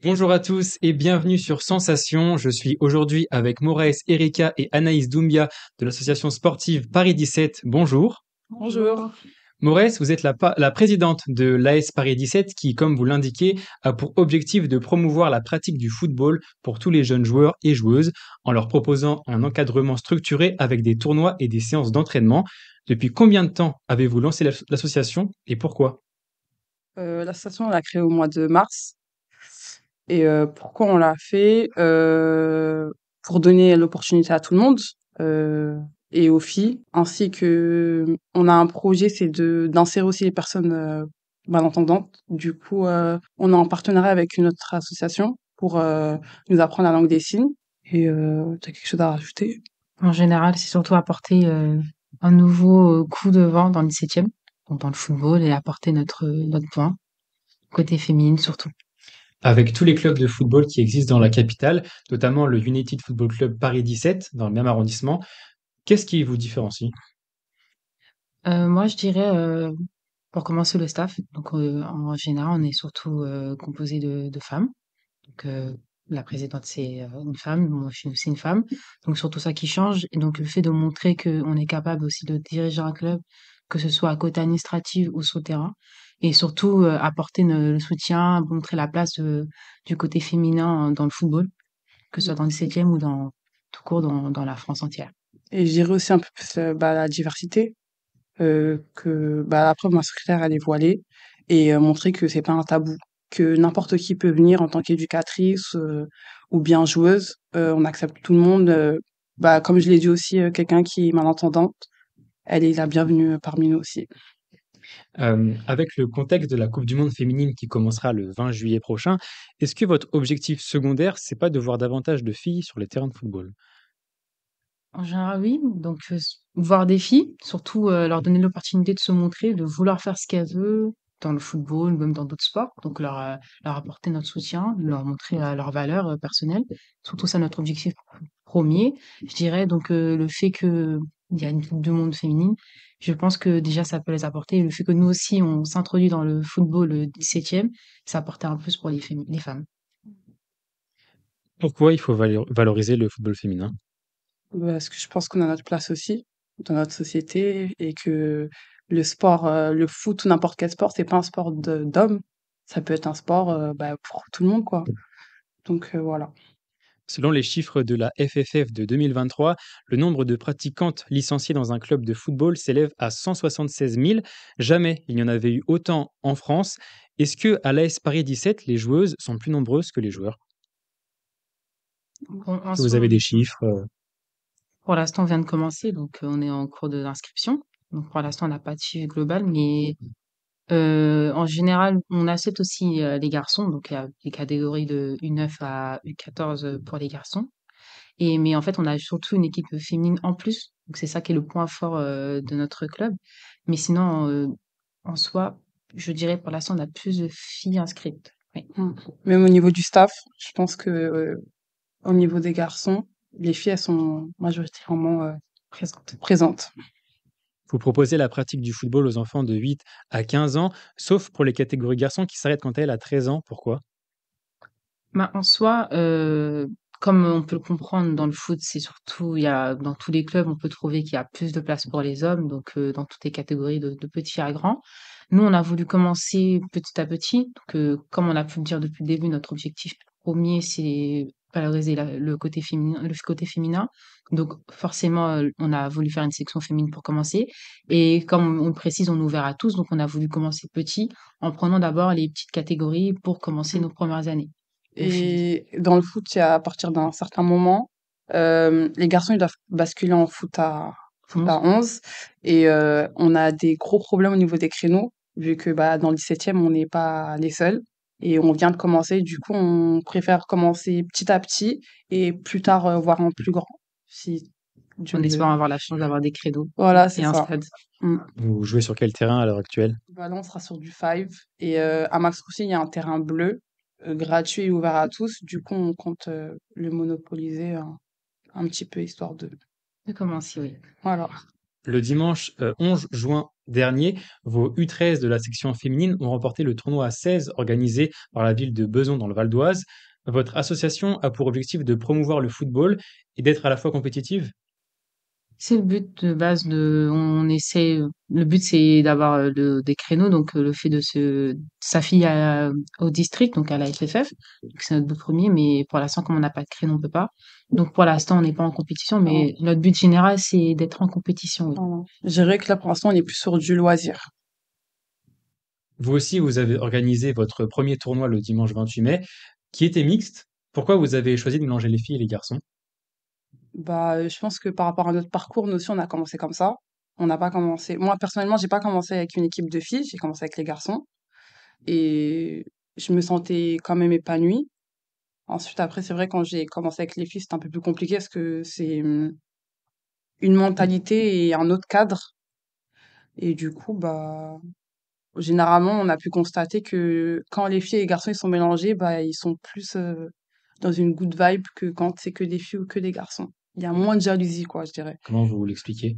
Bonjour à tous et bienvenue sur Sensation. Je suis aujourd'hui avec Moraes Erika et Anaïs Doumbia de l'association sportive Paris 17. Bonjour. Bonjour. Moraes, vous êtes la, la présidente de l'AS Paris 17 qui, comme vous l'indiquez, a pour objectif de promouvoir la pratique du football pour tous les jeunes joueurs et joueuses en leur proposant un encadrement structuré avec des tournois et des séances d'entraînement. Depuis combien de temps avez-vous lancé l'association et pourquoi? Euh, L'association, on l'a créée au mois de mars et euh, pourquoi on l'a fait euh, Pour donner l'opportunité à tout le monde euh, et aux filles, ainsi que on a un projet, c'est d'insérer aussi les personnes malentendantes. Du coup, on est en partenariat avec une autre association pour nous apprendre la langue des signes. Et tu as quelque chose à rajouter? En général, c'est surtout apporter un nouveau coup de vent dans le 17e, donc dans le football, et apporter notre notre point côté féminine surtout avec tous les clubs de football qui existent dans la capitale, notamment le United Football Club Paris 17, dans le même arrondissement. Qu'est-ce qui vous différencie? Euh, Moi, je dirais, euh, pour commencer, le staff. Donc, euh, en général, on est surtout composé de, femmes. Donc, la présidente, c'est une femme, moi, je aussi une femme. Donc, surtout ça qui change. Et donc, le fait de montrer qu'on est capable aussi de diriger un club, que ce soit à côté administratif ou sur le terrain, et surtout euh, apporter le soutien, montrer la place euh, du côté féminin dans le football, que ce soit dans le 17e ou dans tout court dans, dans la France entière. Et je dirais aussi un peu plus euh, bah, la diversité, euh, que bah, après ma secrétaire elle est voilée et montrer que c'est pas un tabou, que n'importe qui peut venir en tant qu'éducatrice ou bien joueuse, on accepte tout le monde. bah, comme je l'ai dit aussi, quelqu'un qui est malentendante, elle est la bienvenue parmi nous aussi. Euh, avec le contexte de la Coupe du monde féminine qui commencera le 20 juillet prochain, est-ce que votre objectif secondaire, c'est pas de voir davantage de filles sur les terrains de football? En général, oui. Donc, euh, voir des filles, surtout euh, leur donner l'opportunité de se montrer, de vouloir faire ce qu'elles veulent dans le football, même dans d'autres sports. Donc, leur, leur apporter notre soutien, leur montrer leurs valeurs personnelles. Surtout ça, notre objectif premier. Je dirais donc le fait qu'il y a une Coupe du monde féminine, je pense que déjà ça peut les apporter. Le fait que nous aussi on s'introduit dans le football le 17e, ça apporte un plus pour les, les femmes. Pourquoi il faut valoriser le football féminin? Parce que je pense qu'on a notre place aussi dans notre société et que le sport, euh, le foot ou n'importe quel sport, c'est pas un sport d'hommes. Ça peut être un sport euh, bah, pour tout le monde, quoi. Donc euh, voilà. Selon les chiffres de la FFF de 2023, le nombre de pratiquantes licenciées dans un club de football s'élève à 176 000. Jamais il n'y en avait eu autant en France. Est-ce que à l'AS Paris 17, les joueuses sont plus nombreuses que les joueurs? Vous avez des chiffres? Pour l'instant, on vient de commencer, donc on est en cours d'inscription. Donc pour l'instant, on n'a pas de chiffre global, mais euh, en général, on accepte aussi euh, les garçons, donc il y a des catégories de U9 à U14 pour les garçons. Et mais en fait, on a surtout une équipe féminine en plus, donc c'est ça qui est le point fort euh, de notre club. Mais sinon, en soi, je dirais pour l'instant, on a plus de filles inscrites. Mmh. Même au niveau du staff, je pense que au niveau des garçons, les filles elles sont majoritairement présentes. présentes. Vous proposez la pratique du football aux enfants de 8 à 15 ans, sauf pour les catégories garçons qui s'arrêtent quand elles à 13 ans. Pourquoi? Bah, En soi, euh, comme on peut le comprendre dans le foot, c'est surtout, y a, dans tous les clubs, on peut trouver qu'il y a plus de place pour les hommes, donc euh, dans toutes les catégories de, de petits à grands. Nous, on a voulu commencer petit à petit. Donc, euh, comme on a pu le dire depuis le début, notre objectif premier, c'est valoriser le côté féminin le côté féminin. Donc forcément, euh, on a voulu faire une section féminine pour commencer. Et comme on le précise, on est ouvert à tous, donc on a voulu commencer petit en prenant d'abord les petites catégories pour commencer nos premières années. Et dans le foot, il y a à partir d'un certain moment, euh, les garçons, ils doivent basculer en foot à foot à 11 et euh, on a des gros problèmes au niveau des créneaux vu que, bah, dans le 17e, on n'est pas les seuls et on vient de commencer. Du coup, on préfère commencer petit à petit et plus tard euh, voir en plus grand. Si on espère avoir la chance d'avoir des credos. Voilà, c'est ça. Mmh. Vous jouez sur quel terrain à l'heure actuelle? Bah on sera sur du 5. Et euh, à Max Roussy, il y a un terrain bleu, euh, gratuit et ouvert à tous. Du coup, on compte le monopoliser un, petit peu, histoire de... De commencer, oui. Voilà. Le dimanche 11 juin dernier, vos U13 de la section féminine ont remporté le tournoi à 16 organisé par la ville de Beson dans le Val d'Oise. Votre association a pour objectif de promouvoir le football et d'être à la fois compétitive C'est le but de base de, on essaie, le but c'est d'avoir euh, le, des créneaux, donc euh, le fait de se s'affilier à- au district, donc à la FFF, donc c'est notre but premier, mais pour l'instant, comme on n'a pas de créneau, on peut pas. Donc pour l'instant, on n'est pas en compétition, mais notre but général, c'est d'être en compétition. oui. Voilà. Je dirais que là, pour l'instant, on est plus sur du loisir. Vous aussi, vous avez organisé votre premier tournoi le dimanche 28 mai, qui était mixte. Pourquoi vous avez choisi de mélanger les filles et les garçons? Bah, euh, je pense que par rapport à notre parcours, nous aussi, on a commencé comme ça. On n'a pas commencé. Moi, personnellement, j'ai pas commencé avec une équipe de filles, j'ai commencé avec les garçons. Et je me sentais quand même épanouie. Ensuite, après, c'est vrai, quand j'ai commencé avec les filles, c'était un peu plus compliqué parce que c'est hum, une mentalité et un autre cadre. Et du coup, bah, généralement, on a pu constater que quand les filles et les garçons ils sont mélangés, bah, ils sont plus euh, dans une good vibe que quand c'est que des filles ou que des garçons. Il y a moins de jalousie, quoi, je dirais. Comment vous l'expliquez?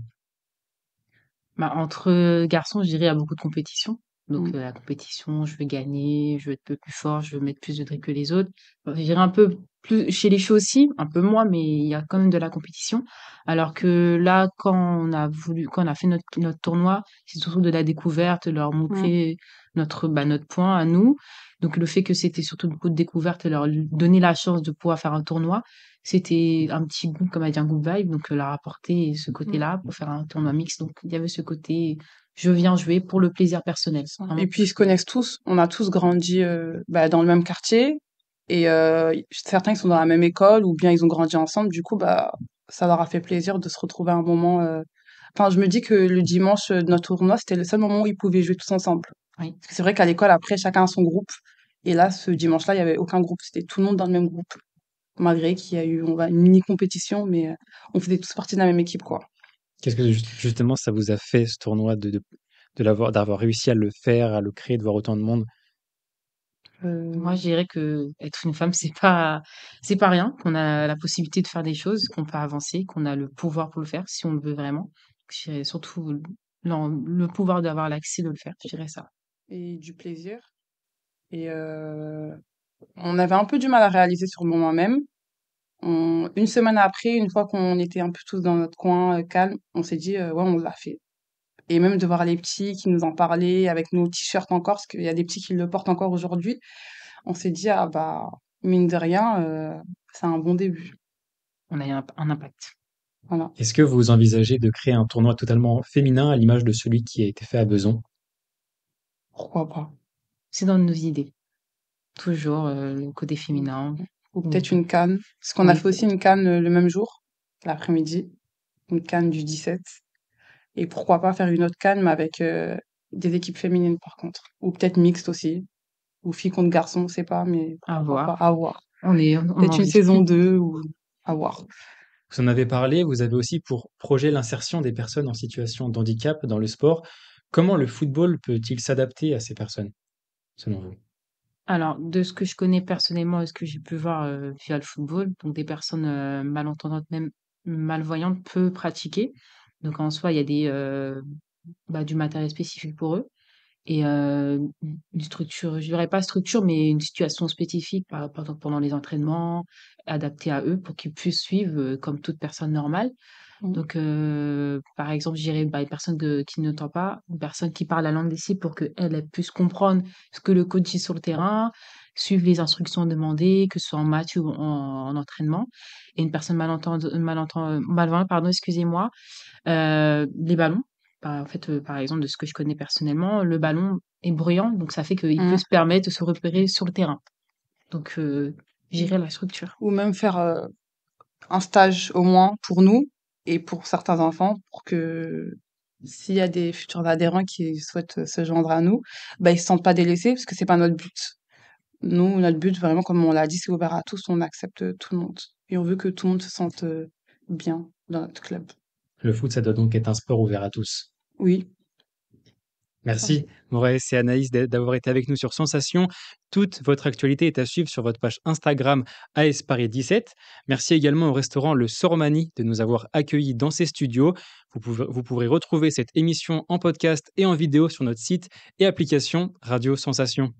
Bah, entre garçons, je dirais, il y a beaucoup de compétition. Donc, Mm. euh, la compétition, je veux gagner, je veux être un peu plus fort, je veux mettre plus de dribbles que les autres. Enfin, je dirais un peu plus chez les filles aussi, un peu moins, mais il y a quand même de la compétition. Alors que là, quand on a voulu, quand on a fait notre, notre tournoi, c'est surtout de la découverte, leur montrer notre, bah, notre point à nous. Donc, le fait que c'était surtout beaucoup de découverte, leur donner la chance de pouvoir faire un tournoi, c'était un petit goût, comme a dit un good vibe, donc euh, leur apporter ce côté-là pour faire un tournoi mixte. Donc, il y avait ce côté, je viens jouer pour le plaisir personnel. Vraiment. Et puis ils se connaissent tous. On a tous grandi euh, bah, dans le même quartier. Et euh, certains ils sont dans la même école ou bien ils ont grandi ensemble. Du coup, bah, ça leur a fait plaisir de se retrouver à un moment. euh, Enfin, je me dis que le dimanche de notre tournoi, c'était le seul moment où ils pouvaient jouer tous ensemble. Oui. Parce que c'est vrai qu'à l'école, après, chacun a son groupe. Et là, ce dimanche-là, il y avait aucun groupe. C'était tout le monde dans le même groupe. Malgré qu'il y a eu on va, une mini compétition, mais euh, on faisait tous partie de la même équipe, quoi. Qu'est-ce que ju- justement ça vous a fait ce tournoi de, de, de l'avoir d'avoir réussi à le faire, à le créer, de voir autant de monde? Euh, Moi, je dirais que être une femme, c'est pas, c'est pas rien, qu'on a la possibilité de faire des choses, qu'on peut avancer, qu'on a le pouvoir pour le faire, si on le veut vraiment. Je dirais surtout le pouvoir d'avoir l'accès de le faire, je dirais ça. et du plaisir. Et euh, on avait un peu du mal à réaliser sur le moment même. On- une semaine après, une fois qu'on était un peu tous dans notre coin euh, calme, on s'est dit, euh, ouais, on l'a fait. Et même de voir les petits qui nous en parlaient avec nos t-shirts encore, parce qu'il y a des petits qui le portent encore aujourd'hui, on s'est dit, ah bah, mine de rien, euh, c'est un bon début. On a eu un, un impact. Voilà. Est-ce que vous envisagez de créer un tournoi totalement féminin à l'image de celui qui a été fait à Beson? Pourquoi pas? C'est dans nos idées. Toujours euh, le côté féminin. Ou Mm. peut-être une canne. Parce qu'on a fait aussi une canne euh, le même jour, l'après-midi. Une canne du 17. Et pourquoi pas faire une autre canne, mais avec euh, des équipes féminines par contre. Ou peut-être mixte aussi. Ou filles contre garçons, on sait pas, mais À voir. pas, à voir. On est, Peut-être une saison 2 ou à voir. Vous en avez parlé, vous avez aussi pour projet l'insertion des personnes en situation de handicap dans le sport. Comment le football peut-il s'adapter à ces personnes, selon vous? Alors, de ce que je connais personnellement et ce que j'ai pu voir euh, via le football, donc des personnes euh, malentendantes, même malvoyantes, peuvent pratiquer. Donc en soi, il y a des, euh, bah, du matériel spécifique pour eux et une structure, je dirais pas structure, mais une situation spécifique par, exemple pendant les entraînements, adaptée à eux pour qu'ils puissent suivre comme toute personne normale. Mm. Donc, euh, par exemple, je dirais bah, une personne que- qui n'entend pas, une personne qui parle la langue des signes pour qu'elle elle puisse comprendre ce que le coach dit sur le terrain, suivre les instructions demandées, que ce soit en match ou en, en entraînement. Et une personne malentendante, malentend, malvoyante, pardon, excusez-moi, euh, les ballons. Bah, en fait, euh, par exemple, de ce que je connais personnellement, le ballon est bruyant, donc ça fait qu'il peut se permettre de se repérer sur le terrain. Donc, j'irai la structure. Ou même faire un stage au moins pour nous et pour certains enfants pour que s'il y a des futurs adhérents qui souhaitent se joindre à nous, bah, ils se sentent pas délaissés parce que c'est pas notre but. Nous, notre but, vraiment, comme on l'a dit, c'est ouvert à tous, on accepte tout le monde. Et on veut que tout le monde se sente euh, bien dans notre club. Le foot, ça doit donc être un sport ouvert à tous. Oui, Merci Maurice et Anaïs d'avoir été avec nous sur Sensation. Toute votre actualité est à suivre sur votre page Instagram AS Paris 17. Merci également au restaurant Le Sormani de nous avoir accueillis dans ses studios. Vous, pouvez, vous pourrez retrouver cette émission en podcast et en vidéo sur notre site et application Radio Sensation.